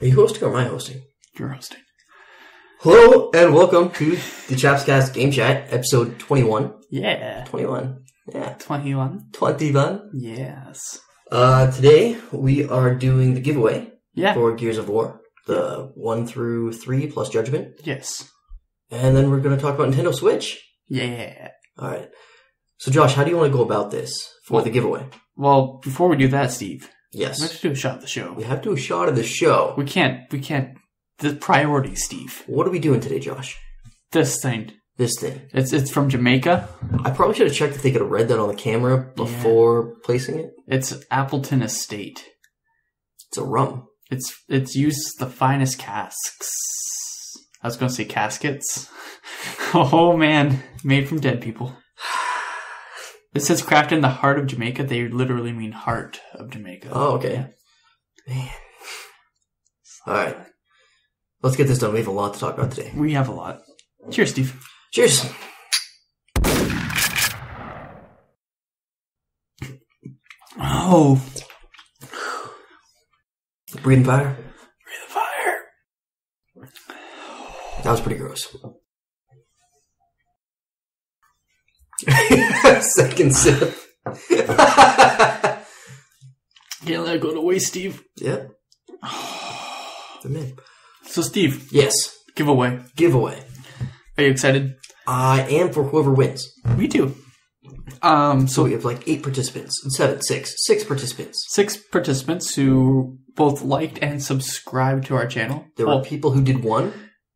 Are you hosting or am I hosting? You're hosting. Hello and welcome to the Chapscast Game Chat, episode 21. Yeah. 21. Yeah. 21. 21. Yes. Uh, today we are doing the giveaway Yeah. for Gears of War, the 1 through 3 plus Judgment. Yes. And then we're going to talk about Nintendo Switch. Yeah. Alright. So Josh, how do you want to go about this for Well- the giveaway? Well, before we do that, Steve, we have to do a shot of the show. We have to do a shot of the show. We can't, we can't, the priority, Steve. What are we doing today, Josh? This thing. This thing. It's, it's from Jamaica. I probably should have checked if they could have read that on the camera before placing it. It's Appleton Estate. It's a rum. It's, it's used the finest casks. I was gonna say caskets. oh man. Made from dead people. It says crafted in the heart of Jamaica. They literally mean heart of Jamaica. Oh, okay. Man. All right. Let's get this done. We have a lot to talk about today. We have a lot. Cheers, Steve. Cheers. Oh, Breathing fire. breathe the fire. That was pretty gross. Second sip. Can't let it go to waste, Steve. yep. The. So, Steve, Yes. giveaway. Giveaway. Are you excited? I am for whoever wins. Me too. Um, So so we have like eight participants. Seven, six, six participants. six participants who both liked and subscribed to our channel. There Well, were people who did one,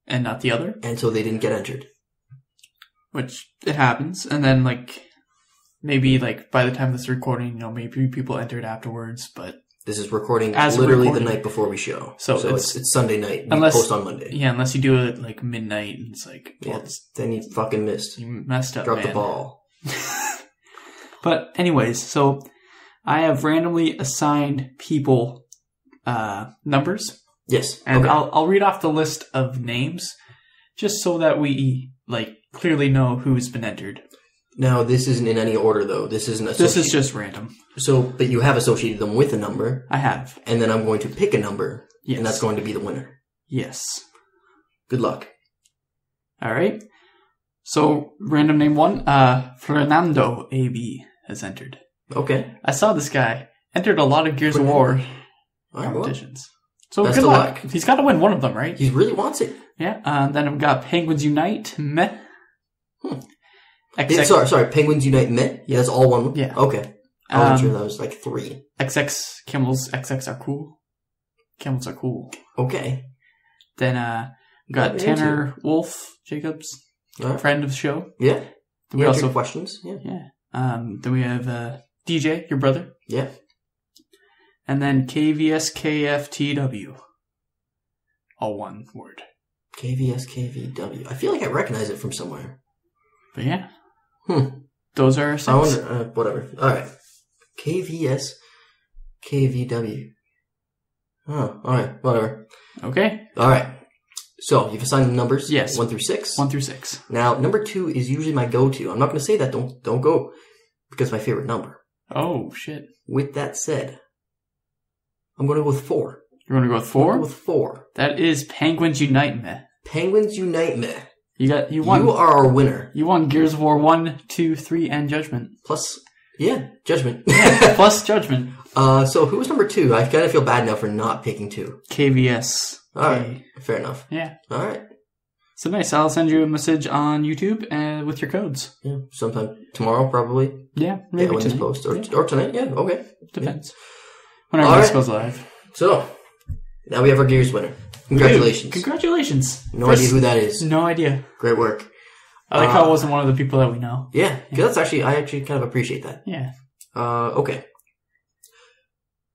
and not the other, and so they didn't get entered. Which it happens. And then like maybe like by the time this recording, you know, maybe people entered afterwards, but This is recording As literally recording. the night before we show. So So, it's- it's, it's Sunday night. We Unless- post on Monday. yeah, unless you do it like midnight, and it's like, well, Yeah. it's, Then you fucking missed. you messed up, Drop man. the ball. But anyways, so I have randomly assigned people uh, numbers, Yes. and okay. I'll I'll read off the list of names, just so that we like clearly know who's been entered. Now this isn't in any order though. This isn't. This is associated- just random. so, but you have associated them with a number, I have and then I'm going to pick a number, yes, and that's going to be the winner. yes. Good luck. All right. So random name one, uh, Fernando AB has entered. Okay. I saw this guy entered a lot of Gears of War All right, well, competitions. So Best good of luck. luck. He's got to win one of them, right? he really wants it. Yeah. Uh, then I've got Penguins Unite. Meh. Hmm. XX, sorry, sorry. Penguins Unite Met. Yeah, that's all one. Yeah. Okay. I wasn't um, sure that was like three. XX Camels XX are cool. Camels are cool. Okay. Then uh, we got Yeah, Tanner Wolf Jacobs, right. friend of the show. Yeah. Then we also questions. Yeah. yeah. Um, then we have uh, DJ, your brother, Yeah. and then KVSKFTW. All one word. KVS KVW. I feel like I recognize it from somewhere. But yeah. Hmm. Those are our six. I wonder. Uh, whatever. All right. KVS KVW. Oh, all right. Whatever. Okay. All right. So you've assigned the numbers. Yes. One through six. One through six. Now number two is usually my go-to. I'm not going to say that. Don't don't go because my favorite number. Oh shit. With that said, I'm going to go with four. You're gonna go with I'm four? go with four. That is Penguins Unite meh. Penguins Unite me. You got you won You are our winner. You won Gears of War one, two, three, and Judgment. Plus, yeah, judgment. Plus Judgment. uh, so who was number two? I kind of feel bad now for not picking two. KVS. All right, fair enough. Yeah. All right, So nice. I'll send you a message on YouTube uh, with your codes. yeah, sometime tomorrow probably. Yeah, maybe Yeah, when this tonight. post or, Yeah, or tonight. Yeah, okay. depends. Whenever All this right. goes live. So now we have our Gears winner. Congratulations. Dude, congratulations. no First- idea who that is. No idea. Great work. I like how Uh, it wasn't one of the people that we know. Yeah, that's actually I actually kind of appreciate that. Yeah. Uh, okay.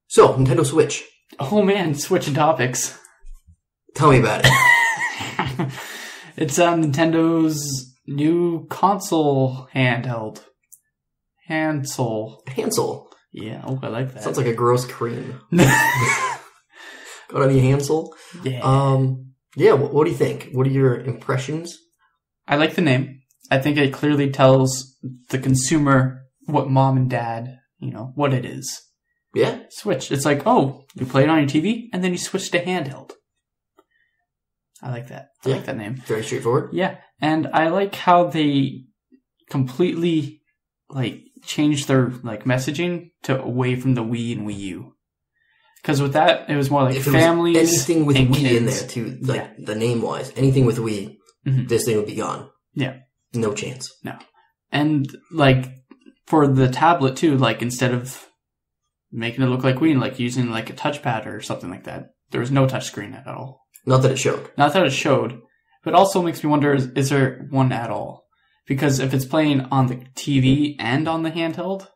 So Nintendo Switch. Oh man, switching topics. Tell me about it. it's uh, Nintendo's new console handheld. Hansel. Hansel. Yeah, oh, I like that. Sounds like a gross cream. Got any Hansel? yeah. Um, yeah. What, what do you think? What are your impressions? I like the name. I think it clearly tells the consumer what mom and dad, you know, what it is. Yeah. Switch. It's like, oh, you play it on your TV and then you switch to handheld. I like that. I Yeah. like that name. Very straightforward. Yeah, and I like how they completely like changed their like messaging to away from the Wii and Wii U. Because with that, it was more like if families. anything with and Wii in there too, like the name wise, anything with Wii, Mhm. this thing would be gone. Yeah. No chance. No. And like for the tablet too, like instead of making it look like Wii, like using like a touchpad or something like that, there was no touchscreen at all. Not that it showed. Not that it showed, but also makes me wonder: is, is there one at all? Because if it's playing on the TV and on the handheld,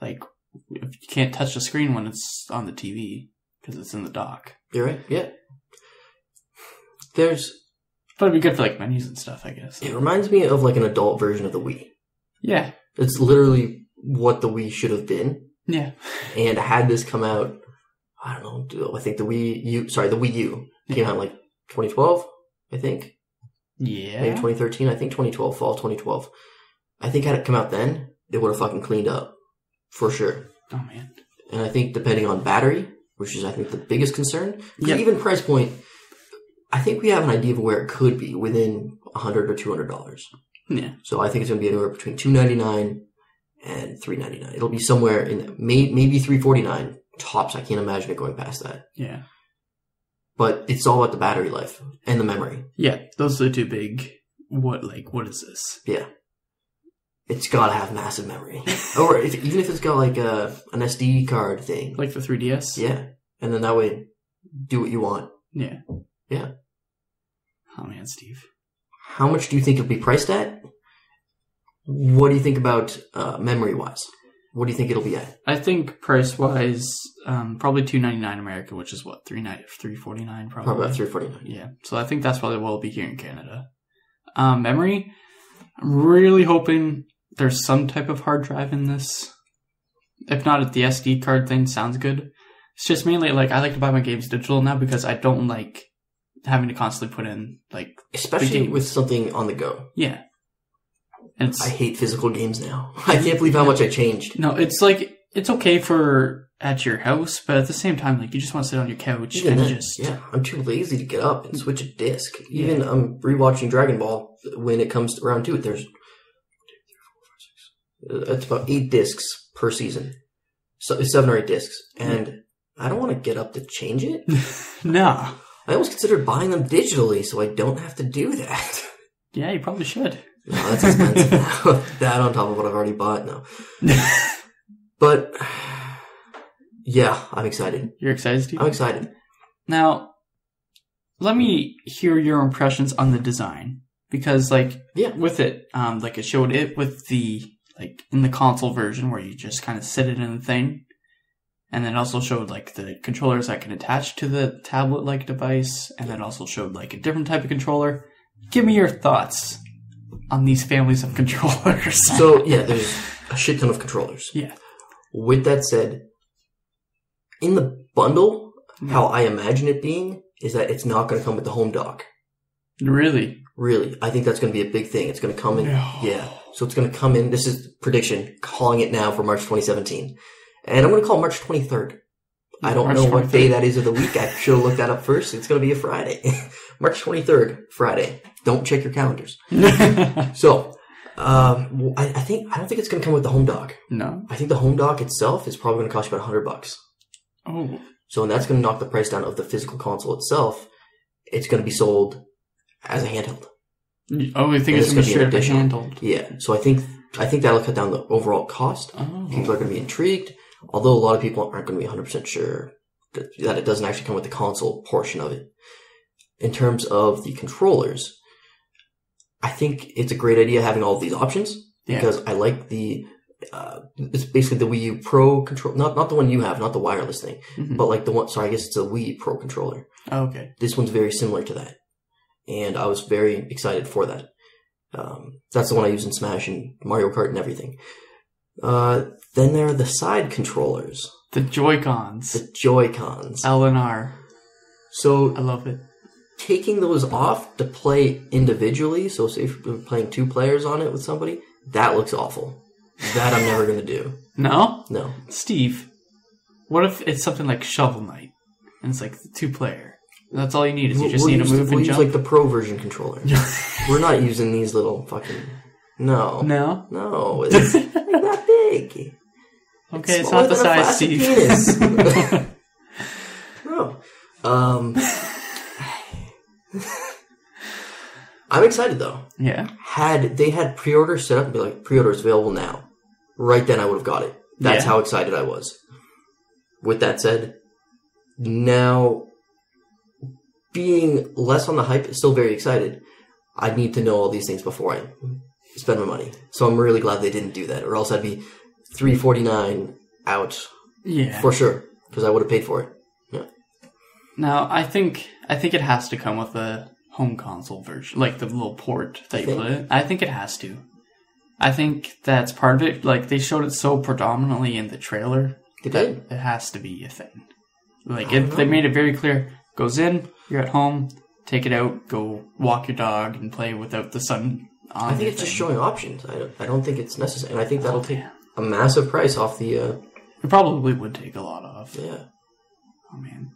like if you can't touch the screen when it's on the TV because it's in the dock. You're right. Yeah. There's. But it'd be good for like menus and stuff, I guess. It reminds me of like an adult version of the Wii. Yeah, It's literally what the Wii should have been. yeah, And had this come out, I don't know. I think the Wii U. Sorry, the Wii U came out in like 2012. I think Yeah. maybe 2013. I think 2012, fall 2012. I think had it come out then, it would have fucking cleaned up for sure. Oh man. And I think depending on battery, which is I think the biggest concern. Yep. even price point, I think we have an idea of where it could be within a hundred or two hundred dollars. Yeah. So I think it's going to be anywhere between two ninety nine and three ninety nine. It'll be somewhere in may, maybe three forty nine tops. I can't imagine it going past that. Yeah. But it's all about the battery life and the memory. Yeah. Those are the two big. What like what is this? Yeah, it's got to have massive memory, or if, even if it's got like a an SD card thing. Like the 3DS? Yeah, and then that way, do what you want. Yeah. Yeah. Oh man, Steve. How much do you think it'll be priced at? What do you think about uh, memory wise? What do you think it'll be at? I think price wise, um, probably two ninety nine America, which is what three ninety three forty nine probably. Probably three forty nine. Yeah, so I think that's probably what it'll be here in Canada. Um, memory, I'm really hoping there's some type of hard drive in this. If not, at the SD card thing sounds good. It's just mainly like I like to buy my games digital now because I don't like having to constantly put in like Especially with something on the go. yeah. And I hate physical games now. I can't believe how much I changed. no, it's like it's okay for at your house, but at the same time, like you just want to sit on your couch Even and then, just yeah, I'm too lazy to get up and switch a disc. Even I'm rewatching Dragon Ball when it comes around to it. There's it's about eight discs per season, so it's seven or eight discs, and I don't want to get up to change it. nah. I almost considered buying them digitally so I don't have to do that. Yeah, you probably should. No, that's expensive that on top of what I've already bought now. But yeah, I'm excited. You're excited, Steve? I'm excited. Now, let me hear your impressions on the design because, like, Yeah. with it, um, like it showed it with the like in the console version where you just kind of sit it in the thing, and then also showed like the controllers that can attach to the tablet-like device, and then also showed like a different type of controller. Give me your thoughts on these families of controllers. So yeah, there's a shit ton of controllers. yeah, With that said, in the bundle, mm-hmm. how I imagine it being is that it's not going to come with the home dock. really, Really, I think that's going to be a big thing. It's going to come in, No. yeah. So it's going to come in. This is prediction, calling it now for March 2017, and I'm going to call March 23rd. I don't March know what 23rd. day that is of the week. I should have looked that up first. It's going to be a Friday, March 23rd, Friday. Don't check your calendars. So, um, I, I think I don't think it's going to come with the home dock. no. I think the home dock itself is probably going to cost you about 100 bucks. Oh, So, and that's going to knock the price down of the physical console itself. It's going to be sold as a handheld. oh, I think And it's it's gonna be gonna be an up additional. handled. Yeah. So I think I think that'll cut down the overall cost. Oh, People are going to be intrigued, although a lot of people aren't going to be 100% sure that, that it doesn't actually come with the console portion of it. In terms of the controllers, I think it's a great idea having all of these options Yeah. because I like the uh, it's basically the Wii U Pro control, not not the one you have, not the wireless thing, Mhm. but like the one. Sorry, I guess it's a Wii Pro controller. Oh, okay. This one's very similar to that, and I was very excited for that. Um, that's the one I use in Smash and Mario Kart and everything. Uh, then there are the side controllers, The Joy Cons, the Joy Cons. L and R. So I love it. taking those off to play individually, so say if we're playing two players on it with somebody, that looks awful. That I'm never gonna do. No, No. Steve. What if it's something like Shovel Knight, and it's like two player? That's all you need is you just need to use- move and jump. like the pro version controller. We're not using these little fucking. No. no. No, it's like that big. Okay, it's not the size Steve. penis. No. Um. I'm excited though. yeah. Had they had pre-order set up and be like pre-orders available now, right then I would have got it. That's Yeah. how excited I was. With that said, now being less on the hype, still very excited. I need to know all these things before I mm-hmm. spend my money. So I'm really glad they didn't do that, or else I'd be three forty nine out Yeah. for sure because I would have paid for it. Yeah. Now, I think I think it has to come with a home console version, like the little port that you put it. I think it has to. I think that's part of it. Like they showed it so predominantly in the trailer They did. it has to be a thing. Like I they made it very clear, goes in, you're at home, take it out, go walk your dog and play without the sun on. I think it's just showing options. I don't, I don't think it's necessary, and I think that'll take yeah. a massive price off the. Uh, It probably would take a lot off. yeah, Oh man,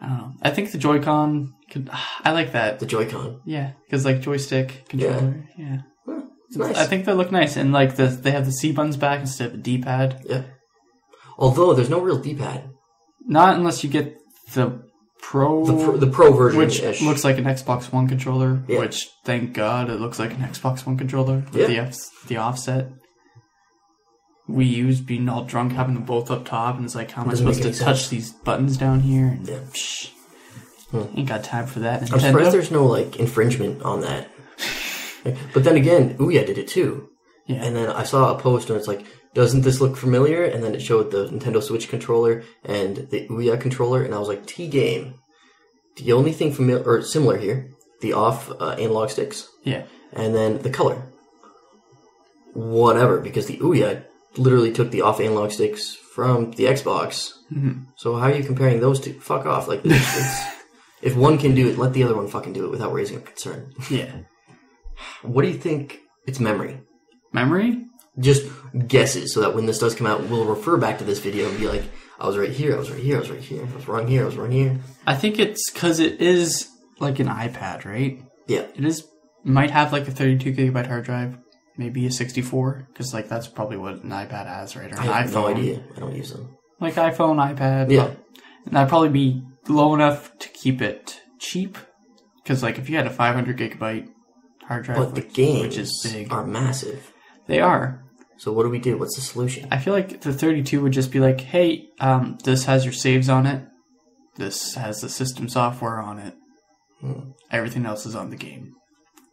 I don't know. I think the Joy-Con could. I like that. the Joy-Con. Yeah, because like joystick controller. Yeah. Huh, it's nice. I think they look nice, and like the they have the C buttons back instead of a D pad. yeah. Although there's no real D-pad. Not unless you get the Pro, The pro, the pro version, which looks like an Xbox One controller. Yeah. Which thank God it looks like an Xbox One controller with Yeah. the F, the offset. We used being all drunk having them both up top, and it's like, how am I supposed to any touch these buttons down here? And Yeah. psh, Hmm. ain't got time for that. I'm Nintendo. surprised there's no like infringement on that. but then again, Ouya did it too. Yeah. And then I saw a post and it's like, doesn't this look familiar? And then it showed the Nintendo Switch controller and the Ouya controller, and I was like, T game. The only thing familiar or similar here, the off uh, analog sticks, yeah. and then the color. Whatever, because the Ouya literally took the off analog sticks from the Xbox. Mhm. So how are you comparing those two? Fuck off! Like, it's, it's, if one can do it, let the other one fucking do it without raising a concern. Yeah. What do you think? It's memory. Memory? Just guesses, so that when this does come out, we'll refer back to this video and be like, "I was right here. I was right here. I was right here. I was wrong here. I was wrong here." I think it's because it is like an iPad, right? Yeah. It is might have like a 32 gigabyte hard drive, maybe a 64, because like that's probably what an iPad has, right? Or an I have iPhone. no idea. I don't use them. Like iPhone, iPad. Yeah. and that'd probably be low enough to keep it cheap. Because like if you had a 500 gigabyte hard drive, But the which, games which is big, are massive. they are. So what do we do? What's the solution? I feel like the 32 would just be like, hey, um, this has your saves on it. This has the system software on it. Hmm. Everything else is on the game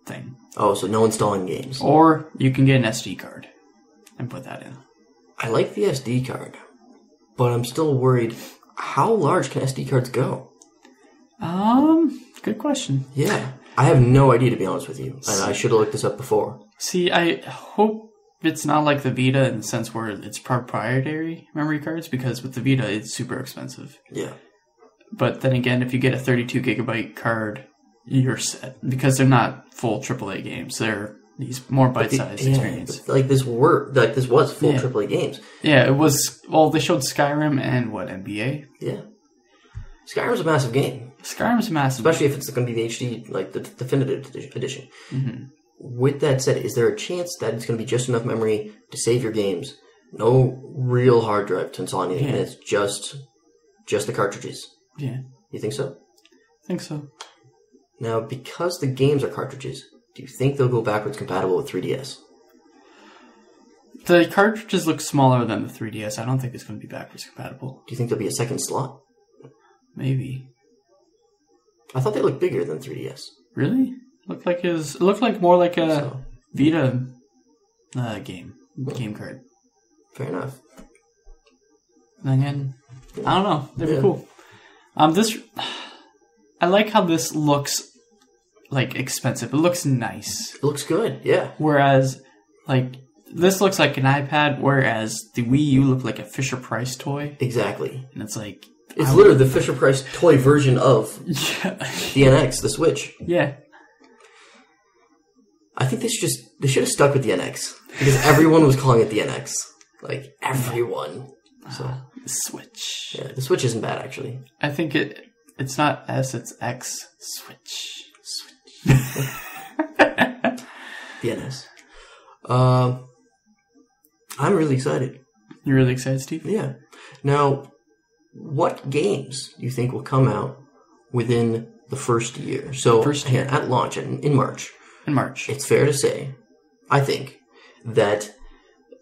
thing. Oh, so no installing games. Or you can get an SD card and put that in. I like the SD card, but I'm still worried. How large can SD cards go? Um, good question. Yeah, I have no idea to be honest with you, and I should have looked this up before. See, I hope it's not like the Vita in the sense where it's proprietary memory cards because with the Vita it's super expensive. Yeah, But then again, if you get a 32 gigabyte card, you're set because they're not full AAA games. They're these more bite-sized yeah, experience. like this were like this was full Yeah. AAA games. Yeah, it was. Well, they showed Skyrim and what NBA. Yeah, Skyrim's a massive game, Skyrim's massive. especially if it's going to be the HD like the definitive edi- edition. Mhm. With that said, is there a chance that it's going to be just enough memory to save your games? No real hard drive to install anything, Yeah. it's just just the cartridges. Yeah, You think so? I think so. Now, because the games are cartridges, do you think they'll go backwards compatible with 3DS? The cartridges look smaller than the 3DS. I don't think it's going to be backwards compatible. Do you think there'll be a second slot? Maybe. I thought they looked bigger than 3DS. Really? Looked like his. It looked like more like a So, Vita uh, game game card. fair enough. And again, I don't know. They'd Yeah. be cool. Um, this. I like how this looks like expensive. It looks nice. It looks good, yeah. Whereas, like, this looks like an iPad, whereas the Wii U looked like a Fisher Price toy. Exactly. And it's like, It's I- literally the Fisher Price toy version of yeah, the NX, the Switch. yeah. I think they should just they should have stuck with the NX because everyone was calling it the NX. Like everyone. So Switch. yeah, the Switch isn't bad actually. I think it. It's not S. It's X. Switch. DNS. Um, I'm really excited. You're really excited, Steve? Yeah. Now, what games do you think will come out within the first year? So, First yeah, at launch in, in March, In March. it's fair to say, I think, that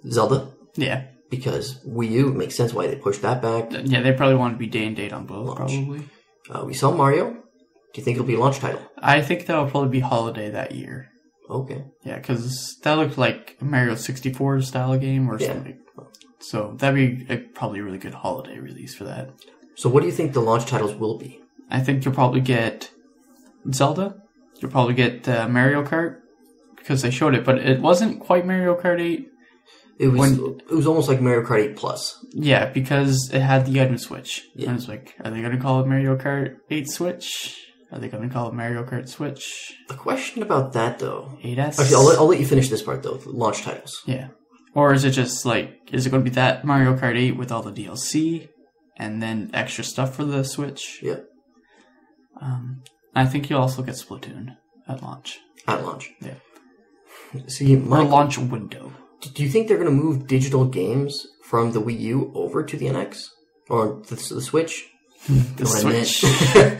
Zelda, Yeah. because Wii U makes sense why they pushed that back. Yeah, they probably want to be day and date on both, Launch. probably. Uh, we saw Mario. Do you think it'll be a launch title? I think that'll probably be holiday that year. Okay. Yeah, because that looked like a Mario 64 style game or Yeah. something. So that'd be a, probably a really good holiday release for that. So, what do you think the launch titles will be? I think you'll probably get Zelda. You'll probably get uh, Mario Kart because they showed it, but it wasn't quite Mario Kart 8. It was When- it was almost like Mario Kart 8 Plus. Yeah, because it had the item switch. Yeah. And it's like, are they going to call it Mario Kart 8 Switch? Are they going to call it Mario Kart Switch The question about that though. 8S? Actually, I'll let, I'll let you finish this part though. Launch titles. Yeah. Or is it just like, is it going to be that Mario Kart 8 with all the DLC and then extra stuff for the Switch? Yeah. Um, I think you'll also get Splatoon at launch. At launch. Yeah. See, Or my, launch window. do you think they're going to move digital games from the Wii U over to the NX or the, the Switch? The What I meant. Switch.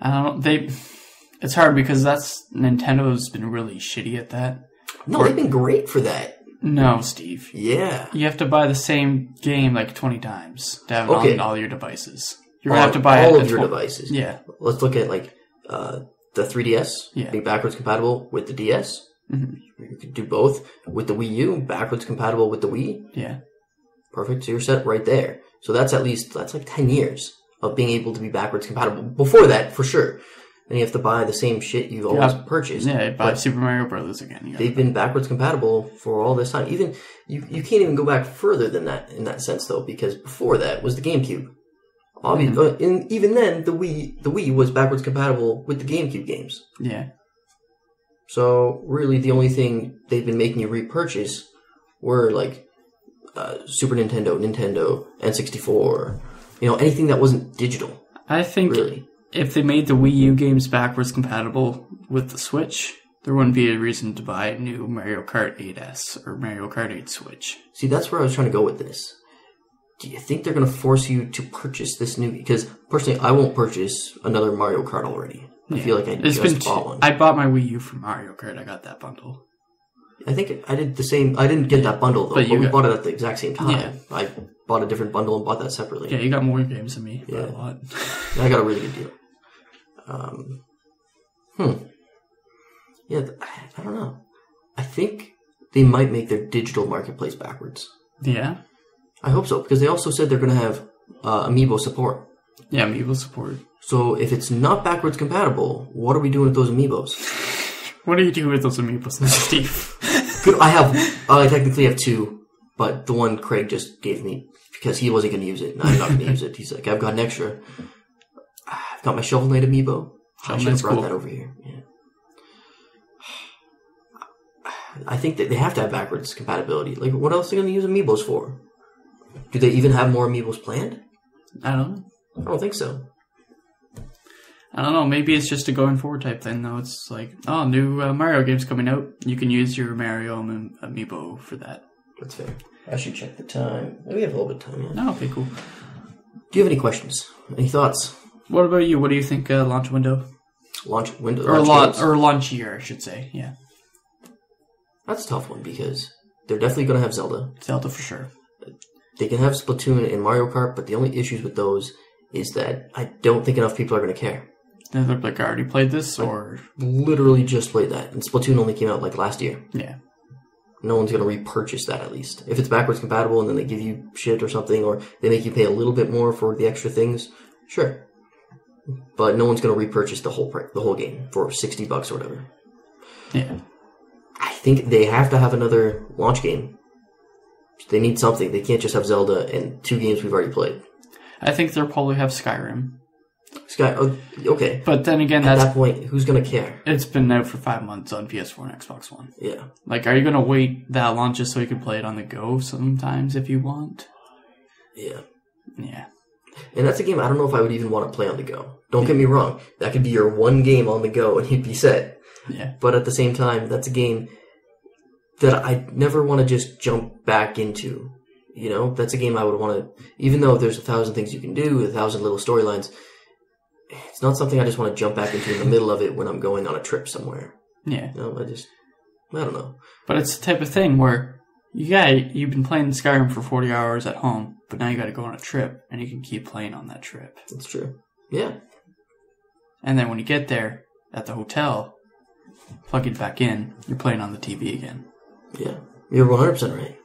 I don't they it's hard because that's Nintendo's been really shitty at that. no, they've been great for that. No, Steve. Yeah. You have to buy the same game like 20 times to have it Okay. on all your devices. You're going to have to buy all of your tw- devices. Yeah. Let's look at like uh, the 3DS Yeah. being backwards compatible with the DS. Mhm. You could do both with the Wii U, backwards compatible with the Wii. Yeah. Perfect. So you're set right there. So that's at least that's like ten years of being able to be backwards compatible. Before that, for sure. And you have to buy the same shit you've always purchased. Yeah, buy Super Mario Brothers again. They've been backwards compatible for all this time. Even you, you can't even go back further than that in that sense though, because before that was the GameCube. Obviously, uh, and even then, the Wii the Wii was backwards compatible with the GameCube games. yeah. So really, the only thing they've been making you repurchase were like uh, Super Nintendo, Nintendo, N64. You know, anything that wasn't digital. I think Really, if they made the Wii U games backwards compatible with the Switch, there wouldn't be a reason to buy a new Mario Kart 8S or Mario Kart 8 Switch. see, that's where I was trying to go with this. Do you think they're going to force you to purchase this new? Because personally, I won't purchase another Mario Kart already. I feel like I It's just been bought one. I bought my Wii U for Mario Kart. I got that bundle. I think I did the same. I didn't get that bundle though, But but, we got- bought it at the exact same time. Yeah. I bought a different bundle and bought that separately. Yeah, you got more games than me Yeah. a lot. I got a really good deal. Um, hmm. Yeah, I don't know. I think they might make their digital marketplace backwards. yeah, I hope so because they also said they're going to have uh, amiibo support. yeah, Amiibo support. So if it's not backwards compatible, what are we doing with those amiibos? What are you doing with those Amiibos Steve? Good, I have. I technically have two, but the one Craig just gave me because he wasn't going to use it, and I'm not going to use it. He's like, I've got an extra. I've got my Shovel Knight amiibo. I should have brought cool. that over here. Yeah. I think that they have to have backwards compatibility. Like, what else are they going to use amiibos for? Do they even have more amiibos planned? I don't know. I don't think so. I don't know. Maybe it's just a going forward type thing, though. It's like, oh, new uh, Mario game's coming out. You can use your Mario Am- Amiibo for that. That's fair. I should check the time. We have a little bit of time. Yeah. Oh, okay, cool. Do you have any questions? Any thoughts? What about you? What do you think uh, launch window Launch window or launch games? or launch year? I should say. Yeah, That's a tough one because they're definitely going to have Zelda. Zelda for sure. They can have Splatoon and Mario Kart, but the only issues with those is that I don't think enough people are going to care. They look like I already played this, or Literally just played that, and Splatoon only came out like last year. yeah, No one's going to repurchase that at least. If it's backwards compatible and then they give you shit or something, or they make you pay a little bit more for the extra things, sure. But no one's going to repurchase the whole the whole game for sixty bucks or whatever. yeah. I think they have to have another launch game. They need something. They can't just have Zelda and two games we've already played. I think they'll probably have Skyrim, Sky, oh, okay. but then again, At that's that point, who's going to care? it's been out for five months on PS4 and Xbox One. Yeah. Like, are you gonna wait that long just so you can play it on the go sometimes if you want? Yeah. Yeah. And that's a game I don't know if I would even want to play on the go. Don't get me wrong. That could be your one game on the go and you'd be set. Yeah. But at the same time, that's a game that I never want to just jump back into. You know, that's a game I would want to, even though there's a thousand things you can do, a thousand little storylines, it's not something I just want to jump back into in the middle of it when I'm going on a trip somewhere. Yeah. No, I just, I don't know. But it's the type of thing where you yeah, you've been playing Skyrim for 40 hours at home, but now you got to go on a trip and you can keep playing on that trip. That's true. Yeah. And then when you get there at the hotel, plug it back in, you're playing on the TV again. Yeah. You're 100% right.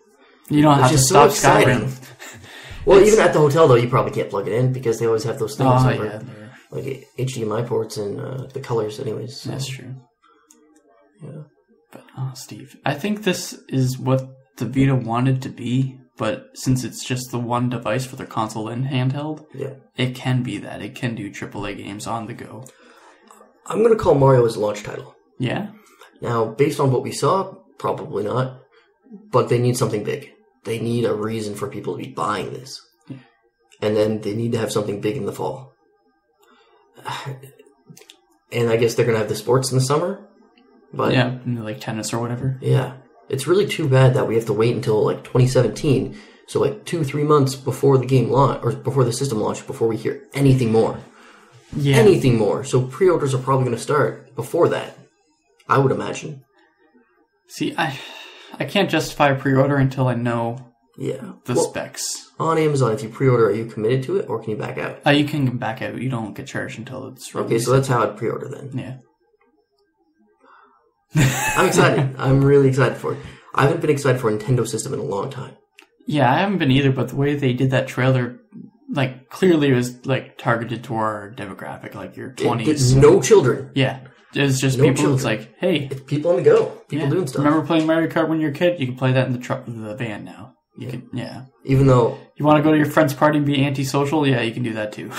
You don't Which have to so stop exciting. Skyrim. Well, even at the hotel, though, you probably can't plug it in because they always have those things Oh, over, yeah, like HDMI ports and uh, the colors, anyways. so, that's true. Yeah. But, oh, Steve, I think this is what the Vita wanted to be, but since it's just the one device for their console and handheld, Yeah. it can be that. It can do AAA games on the go. I'm going to call Mario as a launch title. Yeah? Now, based on what we saw, probably not. But they need something big. They need a reason for people to be buying this. Yeah. And then they need to have something big in the fall. And I guess they're going to have the sports in the summer. But yeah, like tennis or whatever. yeah. It's really too bad that we have to wait until like 2017. So like two, three months before the game launch, or before the system launch, before we hear anything more. Yeah. Anything more. So pre-orders are probably going to start before that. I would imagine. See, I I can't justify a pre-order until I know Yeah. the Well, specs. on Amazon, if you pre-order, are you committed to it or can you back out? Uh, you can back out. You don't get charged until it's released. Okay, so that's how I'd pre-order then. yeah. I'm excited. I'm really excited for it. I haven't been excited for a Nintendo system in a long time. Yeah, I haven't been either, but the way they did that trailer, like clearly it was like targeted to our demographic, like your twenties. no children. Yeah, it's just No people. It's like, hey, It's people on the go. People yeah, doing stuff. Remember playing Mario Kart when you were a kid? You can play that in the truck, the van now. You Yeah. can, yeah. Even though, You want to go to your friend's party and be antisocial? Yeah, you can do that too.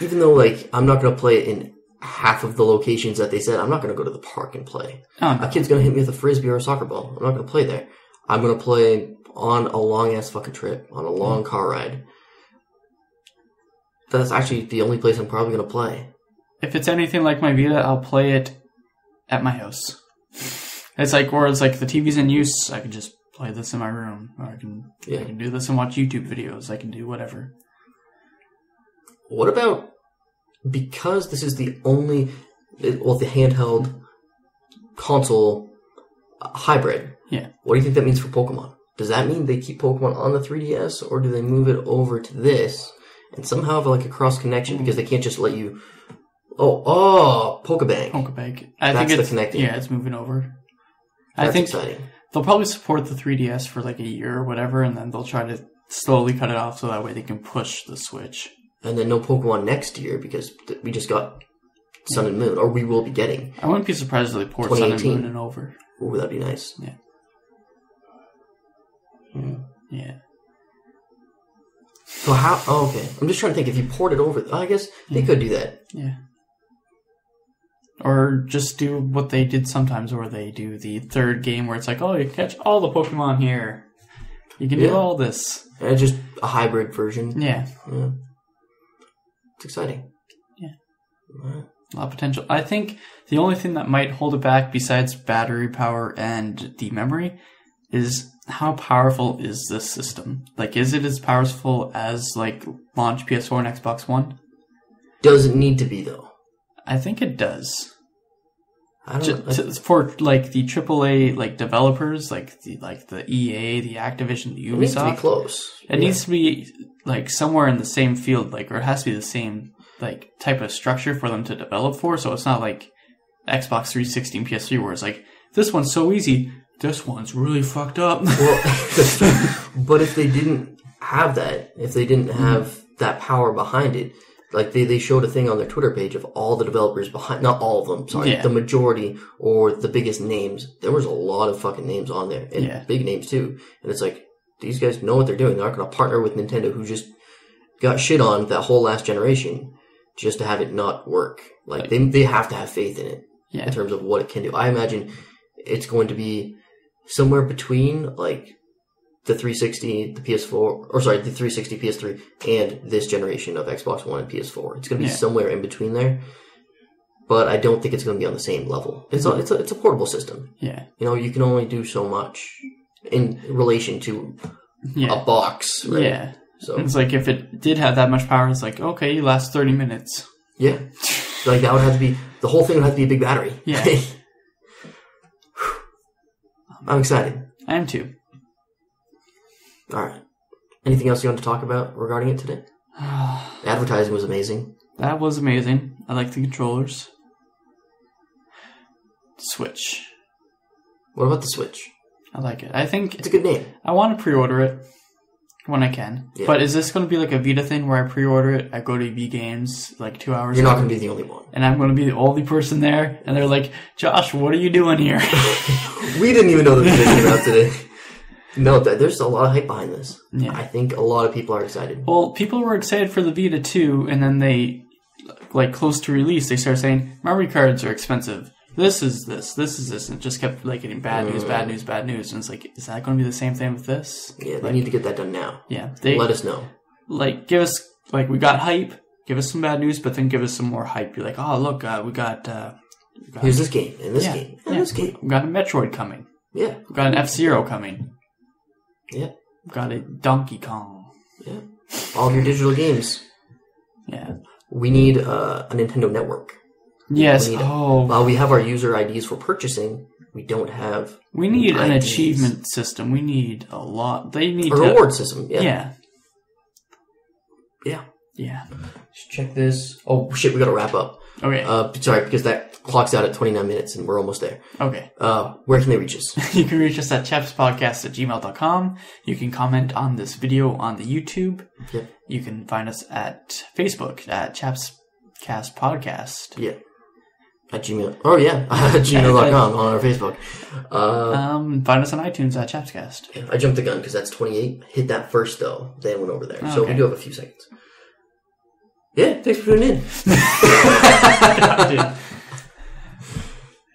even though, like, I'm not gonna play it in half of the locations that they said. I'm not gonna go to the park and play. oh, no. A kid's gonna hit me with a frisbee or a soccer ball. I'm not gonna play there. I'm gonna play on a long ass fucking trip, on a long car ride. That's actually the only place I'm probably gonna play. If it's anything like my Vita, I'll play it at my house. It's like, or it's like the TV's in use. I can just play this in my room, or I can I can do this and watch YouTube videos. I can do whatever. What about because this is the only well the handheld console uh, hybrid? Yeah. What do you think that means for Pokemon? Does that mean they keep Pokemon on the 3DS, or do they move it over to this and somehow have like a cross connection because they can't just let you? Oh, oh, Pokebang. Pokebag. I That's think the it's connecting. yeah, it's moving over. That's I think exciting. they'll probably support the 3DS for like a year or whatever, and then they'll try to slowly cut it off so that way they can push the Switch. And then no Pokemon next year because we just got Sun and Moon, or we will be getting. I wouldn't be surprised if they port Sun and Moon and over. Ooh, that'd be nice. Yeah. Hmm. Yeah. So how? Oh, okay. I'm just trying to think. If you port it over, I guess they could do that. Yeah. Or just do what they did sometimes, where they do the third game where it's like, oh, you catch all the Pokemon here. You can Yeah. do all this. And just a hybrid version. Yeah, Yeah. It's exciting. Yeah. A lot of potential. I think the only thing that might hold it back, besides battery power and the memory, is how powerful is this system? Like, is it as powerful as like launch PS4 and Xbox One? Doesn't need to be though. I think it does. I don't. To- for like the AAA like developers, like the like the EA, the Activision, the it needs to be close. It needs to be like somewhere in the same field, like or it has to be the same like type of structure for them to develop for. So it's not like Xbox 360 and PS3 where it's like this one's so easy, this one's really fucked up. Well. But if they didn't have that, if they didn't Mm-hmm. have that power behind it, like they, they showed a thing on their Twitter page of all the developers behind, not all of them, sorry, Yeah. the majority or the biggest names. There was a lot of fucking names on there and Yeah. big names too. And it's like, these guys know what they're doing. They're not going to partner with Nintendo who just got shit on that whole last generation just to have it not work. Like, they, they have to have faith in it yeah, in terms of what it can do. I imagine it's going to be somewhere between like the 360, the PS4, or sorry, the 360, PS3, and this generation of Xbox One and PS4. It's going to be Yeah. somewhere in between there, but I don't think it's going to be on the same level. It's a, mm-hmm. it's a, it's a portable system. Yeah. You know, you can only do so much in relation to Yeah. a box, right? Yeah. So It's like if it did have that much power, it's like, okay, you last 30 minutes. yeah, like that would have to be the whole thing would have to be a big battery. Yeah. I'm excited. I am too. All right. Anything else you want to talk about regarding it today? The advertising was amazing. That was amazing. I like the controllers. Switch. What about the Switch? I like it. I think It's a good name. I want to pre-order it when I can. Yeah. But is this going to be like a Vita thing where I pre-order it? I go to EB Games like two hours. You're not going to be the only one. and I'm going to be the only person there, and they're like, "Josh, what are you doing here?" We didn't even know that this came out today. No, th- there's a lot of hype behind this. Yeah. I think a lot of people are excited. well, people were excited for the Vita too, and then they, like close to release, they started saying memory cards are expensive. This is this. This is this, and it just kept like getting bad news, bad news, bad news, and it's like, is that going to be the same thing with this? Yeah, they Like, need to get that done now. yeah. They Let us know. like give us like we got hype, give us some bad news, but then give us some more hype. You're like, oh look, uh, we got uh, we got, Here's this game and this Yeah, game and yeah. this game. we got a Metroid coming, Yeah, we got an F Zero coming, yeah, we got a Donkey Kong. yeah. All of your digital games. Yeah. We need uh, a Nintendo Network. Yes. We need- Oh, While we have our user IDs for purchasing, we don't have we need an IDs. achievement system. We need a lot. They need a to. reward system. Yeah. Yeah. Yeah. Yeah. Check this. Oh shit, we gotta wrap up. Okay. Uh, sorry, because that clocks out at 29 minutes and we're almost there. okay. Uh, where can they reach us? You can reach us at chapspodcast at gmail.com. You can comment on this video on the YouTube. Yep. You can find us at Facebook at Chapscast Podcast. Yeah. At Gmail. Oh yeah, at gmail.com on our Facebook. Uh, Um, find us on iTunes at Chapscast. I jumped the gun because that's 28. Hit that first though, then went over there. So Okay. we do have a few seconds. Yeah, thanks for tuning in.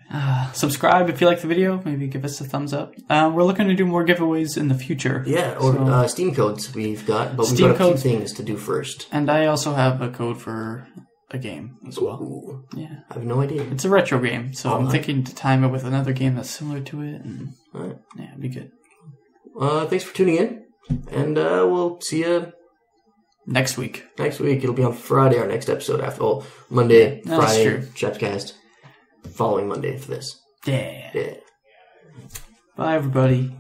Uh, subscribe if you like the video. Maybe give us a thumbs up. Uh, we're looking to do more giveaways in the future. Yeah, or So- uh, Steam codes we've got, but we've Steam got a codes. few things to do first. And I also have a code for a game as well. Ooh, Yeah. I have no idea. It's a retro game, so I'm thinking to time it with another game that's similar to it. And Alright. yeah, it'd be good. Uh, thanks for tuning in, and uh, we'll see you Next week. next week. It'll be on Friday, our next episode. After all, Monday, No, that's Friday, true. Chapcast. Following Monday for this. Yeah. Yeah. Bye, everybody.